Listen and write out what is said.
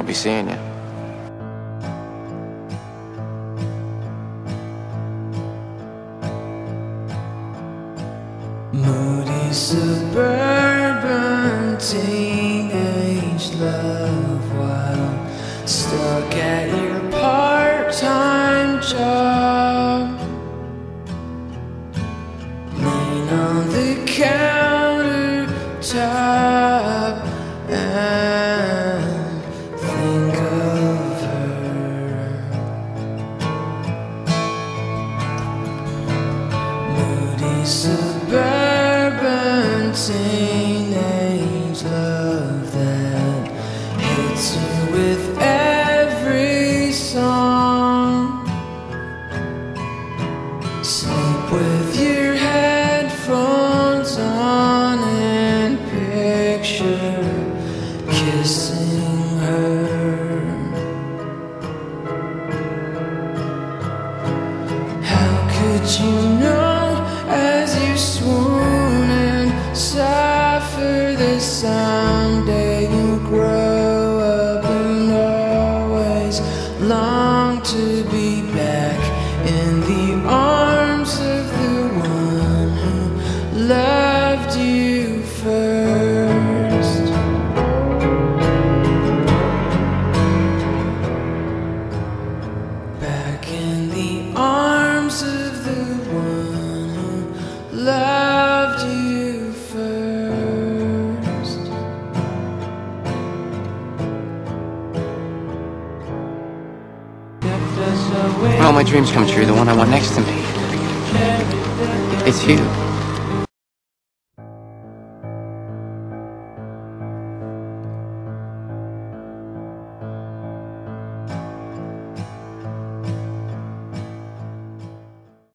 I'll be seeing you. Moody suburban teenage love while stuck at your part-time job. Lean on the countertop and Suburban teenage love that hits you with every song. Sleep with your headphones on and picture kissing her. How could you swoon and suffer that someday you grow up and always long to be back in the arms of the one who loved you first? Back in the arms of the one who loved When all my dreams come true, the one I want next to me. It's you.